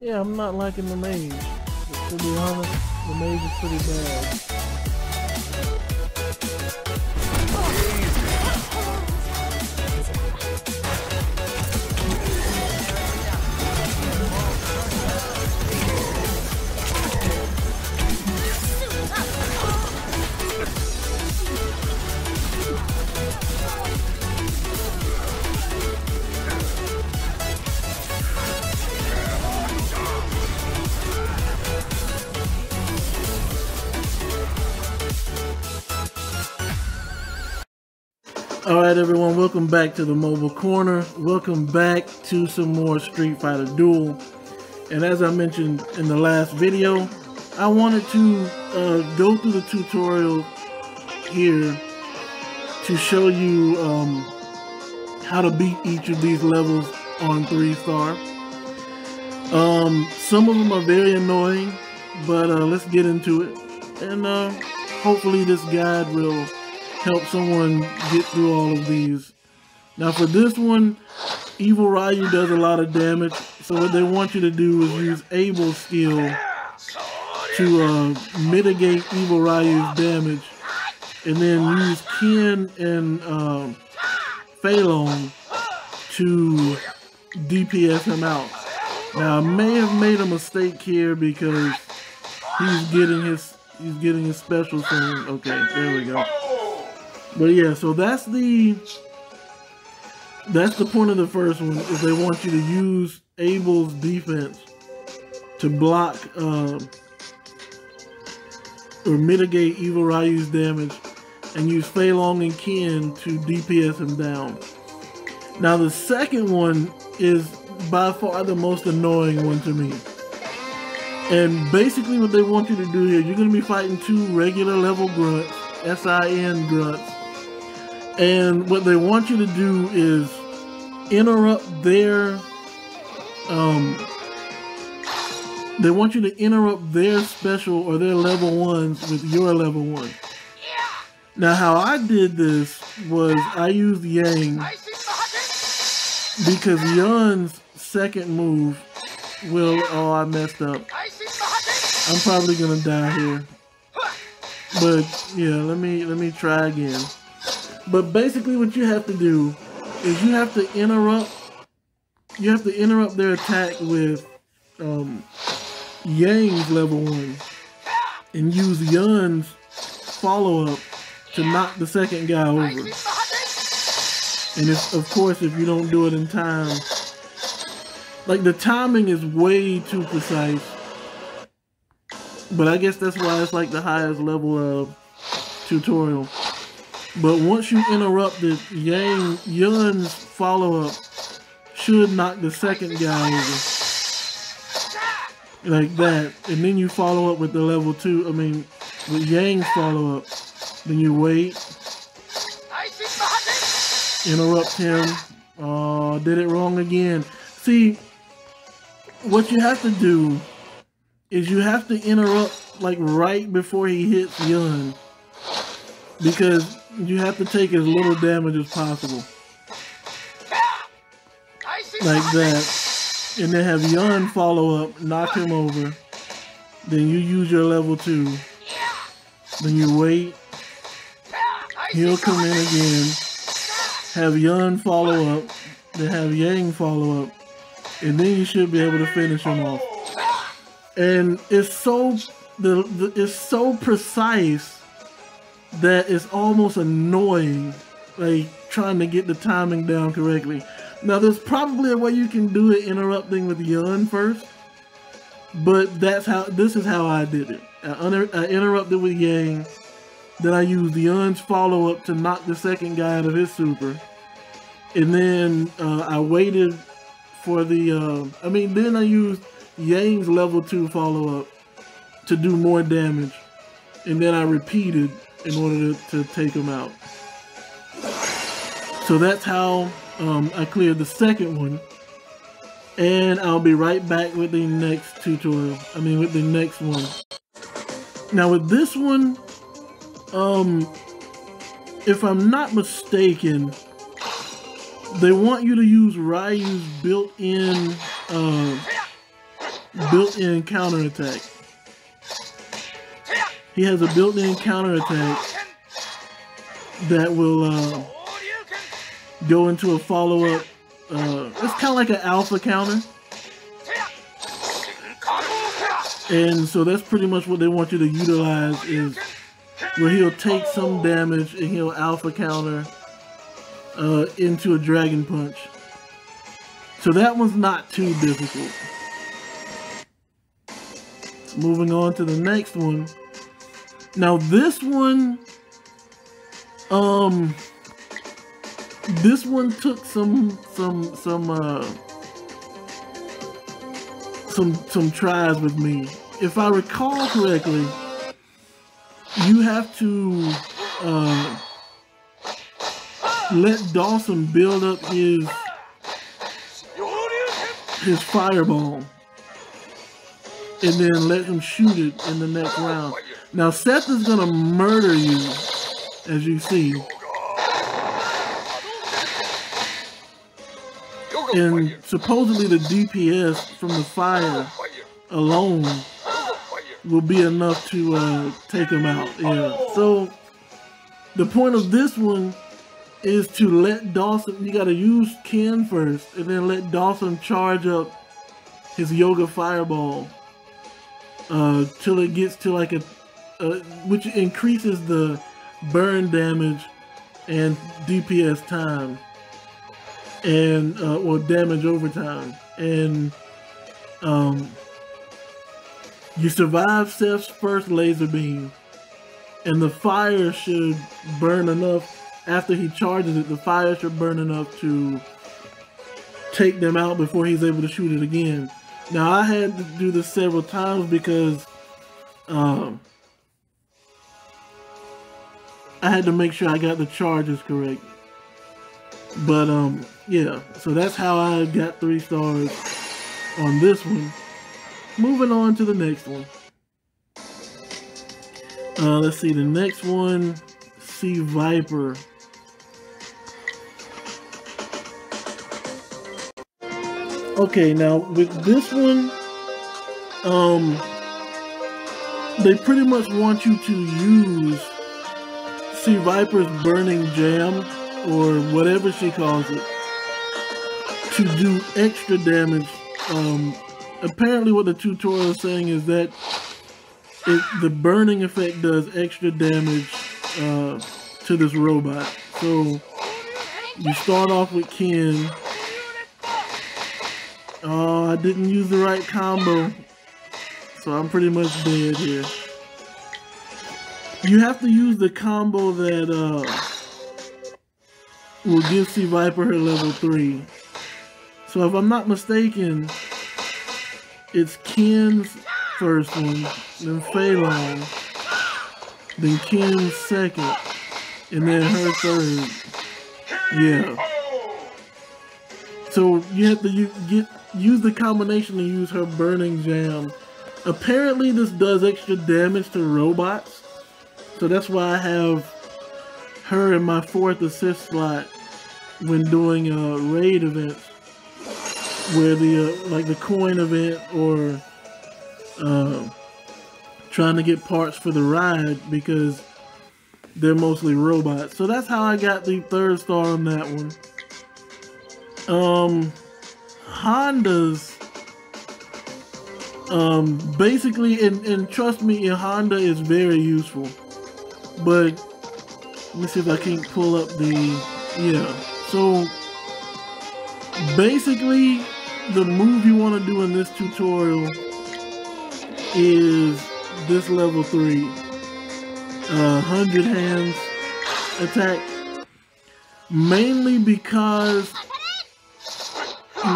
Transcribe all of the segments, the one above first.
Yeah, I'm not liking the mage. But to be honest, the mage is pretty bad. All right, everyone, welcome back to the Mobile Corner. Welcome back to some more Street Fighter Duel. And as I mentioned in the last video, I wanted to uh, go through the tutorial here to show you um, how to beat each of these levels on 3 star. Um, some of them are very annoying, but uh, let's get into it. And uh, hopefully this guide will help someone get through all of these. Now for this one, Evil Ryu does a lot of damage, so what they want you to do is use Abel's skill to uh, mitigate Evil Ryu's damage, and then use Ken and uh, Fei Long to DPS him out. Now I may have made a mistake here because he's getting his he's getting his special soon. Okay, there we go. But yeah, so that's the that's the point of the first one is they want you to use Abel's defense to block uh, or mitigate Evil Ryu's damage and use Fei Long and Ken to DPS him down. Now the second one is by far the most annoying one to me. And basically what they want you to do here, you're going to be fighting two regular level grunts, S-I-N grunts, and what they want you to do is interrupt their um they want you to interrupt their special or their level ones with your level one. Now how I did this was I used Yang because Yun's second move will oh I messed up. I'm probably gonna die here. But yeah, let me let me try again. But basically what you have to do is you have to interrupt you have to interrupt their attack with um, Yang's level one and use Yun's follow up to knock the second guy over. And if of course if you don't do it in time like the timing is way too precise. But I guess that's why it's like the highest level of tutorial. But once you interrupt it, Yang Yun's follow up should knock the second guy over. Like that. And then you follow up with the level two, I mean with Yang's follow up. Then you wait. Interrupt him. Oh, did it wrong again. See, what you have to do is you have to interrupt like right before he hits Yun. Because you have to take as little damage as possible. Like that. And then have Yun follow up, knock him over. Then you use your level 2. Then you wait. He'll come in again. Have Yun follow up. Then have Yang follow up. And then you should be able to finish him off. And it's so the, the it's so precise that it's almost annoying, like trying to get the timing down correctly. Now, there's probably a way you can do it interrupting with Yun first, but that's how, this is how I did it. I, I interrupted with Yang, then I used Yun's follow up to knock the second guy out of his super, and then uh, I waited for the, uh, I mean, then I used Yang's level 2 follow up to do more damage, and then I repeated in order to, to take him out. So that's how um, I cleared the second one. And I'll be right back with the next tutorial. I mean, with the next one. Now with this one, um, if I'm not mistaken, they want you to use Ryu's built-in uh, built-in counterattack. He has a built-in counterattack that will uh, go into a follow-up. Uh, it's kind of like an alpha counter. And so that's pretty much what they want you to utilize is where he'll take some damage and he'll alpha counter uh, into a dragon punch. So that one's not too difficult. Moving on to the next one. Now this one, um, this one took some, some, some, uh, some, some tries with me. If I recall correctly, you have to, uh, let Dhalsim build up his his fireball and then let him shoot it in the next round. Now Seth is gonna murder you, as you see. And supposedly the DPS from the fire alone will be enough to uh, take him out. Yeah. So the point of this one is to let Dhalsim, you gotta use Ken first, and then let Dhalsim charge up his Yoga Fireball uh, till it gets to like a, uh, which increases the burn damage and DPS time, and uh, or damage over time, and um, you survive Seth's first laser beam, and the fire should burn enough after he charges it, the fire should burn enough to take them out before he's able to shoot it again. Now I had to do this several times because um, I had to make sure I got the charges correct. But um, yeah, so that's how I got three stars on this one. Moving on to the next one. Uh, let's see, the next one, C Viper. Okay, now with this one, um, they pretty much want you to use C Viper's Burning Jam, or whatever she calls it, to do extra damage. Um, apparently what the tutorial is saying is that it, the burning effect does extra damage uh, to this robot. So you start off with Ken, Oh, I didn't use the right combo. So I'm pretty much dead here. You have to use the combo that uh, will give C Viper her level 3. So if I'm not mistaken, it's Ken's first one, then Long, then Ken's second, and then her third. Yeah. So you have to get use the combination to use her burning jam. Apparently this does extra damage to robots. So that's why I have her in my fourth assist slot when doing uh, raid events. Where the, uh, like the coin event or uh, trying to get parts for the ride because they're mostly robots. So that's how I got the third star on that one. Um, Honda's um basically and, and trust me Honda is very useful but let me see if I can pull up the yeah so basically the move you want to do in this tutorial is this level 3 uh, 100 hands attack mainly because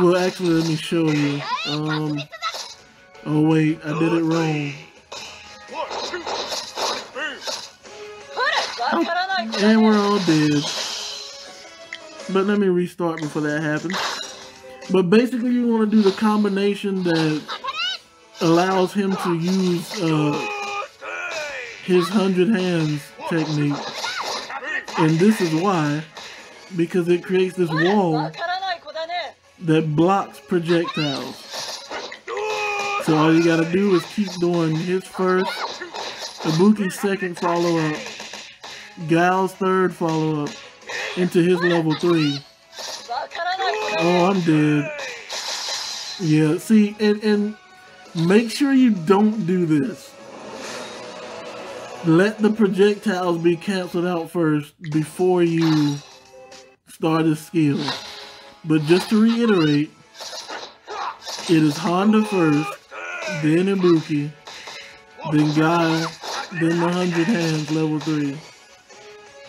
well, actually, let me show you. Um. Oh wait, I did it wrong. And we're all dead. But let me restart before that happens. But basically, you want to do the combination that allows him to use uh, his hundred hands technique. And this is why, because it creates this wall that blocks projectiles. So all you gotta do is keep doing his first, Ibuki's second follow Guile's third follow up, into his level three. Oh, I'm dead. Yeah, see, and, and make sure you don't do this. Let the projectiles be canceled out first before you start a skill. But just to reiterate, it is Honda first, then Ibuki, then Guile, then the Hundred Hands level 3.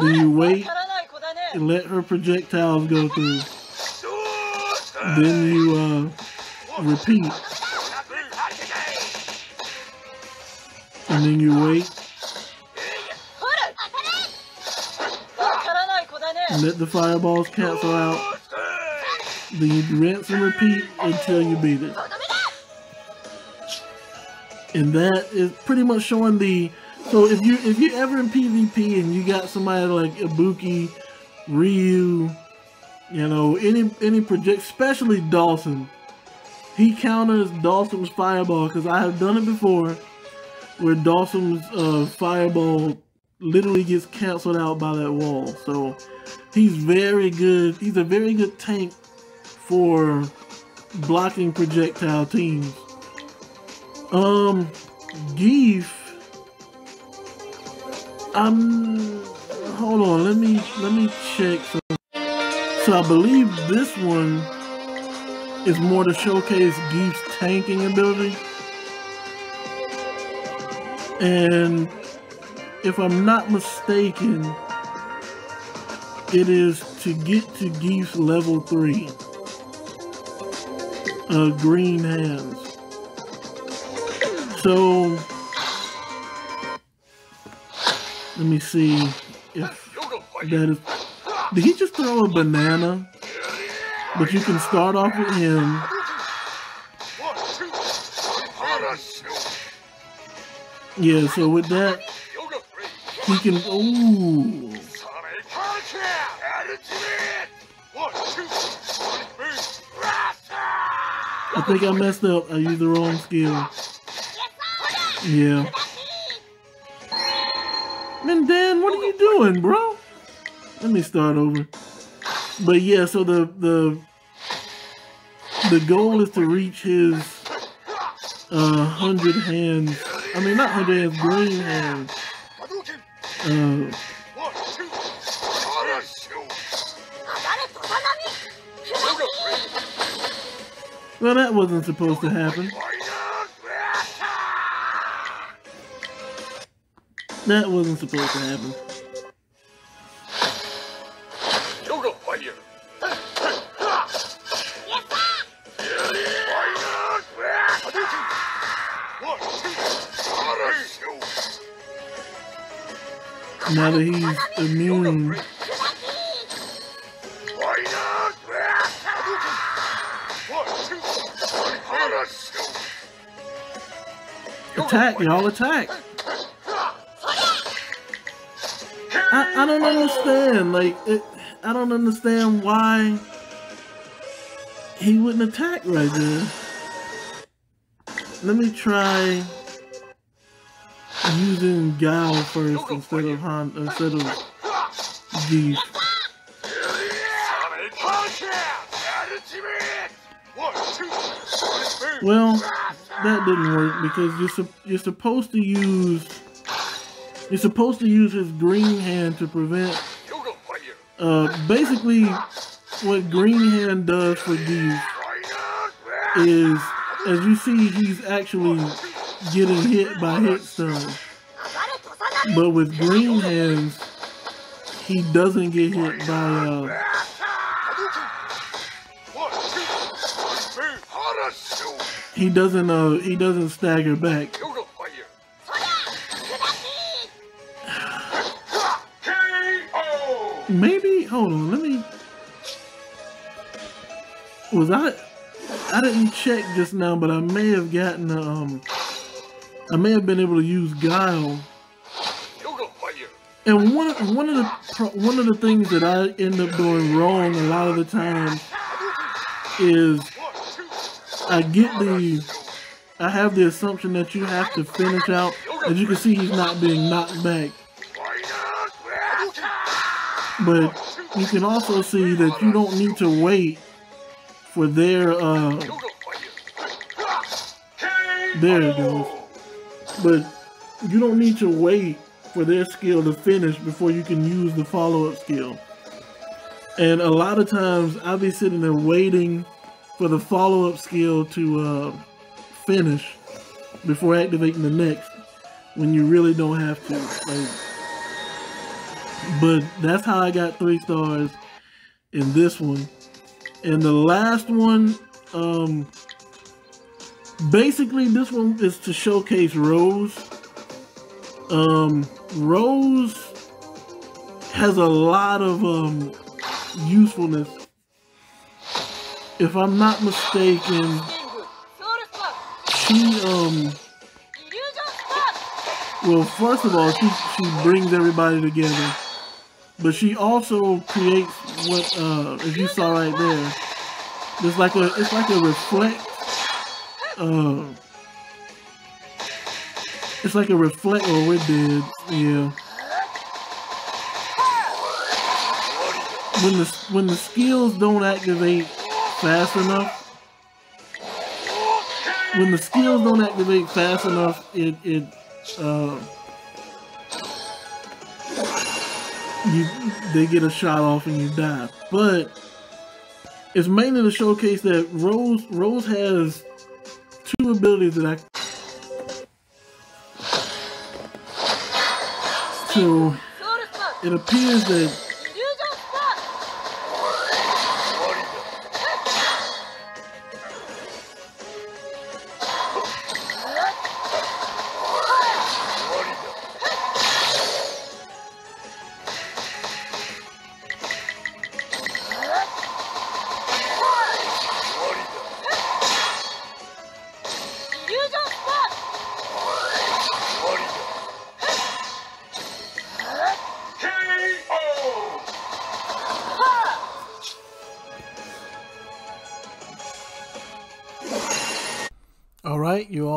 Then you wait and let her projectiles go through. Then you uh, repeat. And then you wait. Let the fireballs cancel out. Then you rinse and repeat until you beat it. And that is pretty much showing the so if you if you ever in PvP and you got somebody like Ibuki, Ryu, you know, any any project especially Dhalsim. He counters Dhalsim's fireball because I have done it before where Dhalsim's uh, fireball literally gets canceled out by that wall. So he's very good. He's a very good tank for blocking projectile teams. Um, Gief. Um, hold on. Let me let me check. So, so I believe this one is more to showcase Gief's tanking ability. And if I'm not mistaken, it is to get to Gief's level 3. Uh, green hands. So, let me see if that is... Did he just throw a banana? But you can start off with him. Yeah, so with that, he can... Ooh. I think I messed up. I used the wrong skill. Yeah. Man, Dan, what are you doing, bro? Let me start over. But yeah, so the the the goal is to reach his uh hundred hands. I mean, not hundred hands, green hands. Uh, well, that wasn't supposed to happen. That wasn't supposed to happen. Now that he's immune. Attack, y'all attack. I, I don't understand. Like, it, I don't understand why he wouldn't attack right there. Let me try using Guile first instead of Han instead of Gief. Well, that didn't work because you're su you're supposed to use you're supposed to use his green hand to prevent. Uh, basically, what green hand does for Gief is, as you see, he's actually getting hit by hit stun. But with green hands, he doesn't get hit by uh, he doesn't uh he doesn't stagger back. Maybe hold on, let me was I I didn't check just now, but I may have gotten um I may have been able to use Guile. And one one of the one of the things that I end up doing wrong a lot of the time is I get the I have the assumption that you have to finish out. As you can see, he's not being knocked back. But you can also see that you don't need to wait for their, uh, there it goes. But you don't need to wait for their skill to finish before you can use the follow-up skill. And a lot of times I'll be sitting there waiting for the follow-up skill to uh, finish before activating the next when you really don't have to. Like, but that's how I got three stars in this one. And the last one, um, basically this one is to showcase Rose. Um, Rose has a lot of um, usefulness. If I'm not mistaken, she um well first of all she she brings everybody together. But she also creates what uh as you saw right there. There's like a it's like a reflect uh it's like a reflect oh it did, yeah. When the when the skills don't activate fast enough when the skills don't activate fast enough, it it uh, you they get a shot off and you die. But it's mainly to showcase that Rose Rose has two abilities that I so it appears that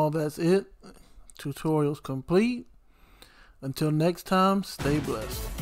all, that's it. Tutorial's complete. Until next time, stay blessed.